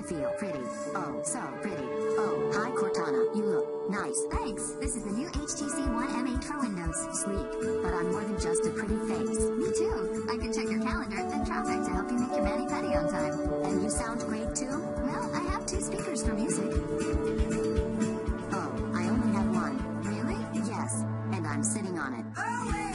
I feel pretty. Oh, so pretty. Oh, hi Cortana. You look nice. Thanks. This is the new HTC One M8 for Windows. Sweet. But I'm more than just a pretty face. Me too. I can check your calendar and traffic to help you make your mani-pedi on time. And you sound great too? Well, I have two speakers for music. Oh, I only have one. Really? Yes, and I'm sitting on it. Oh,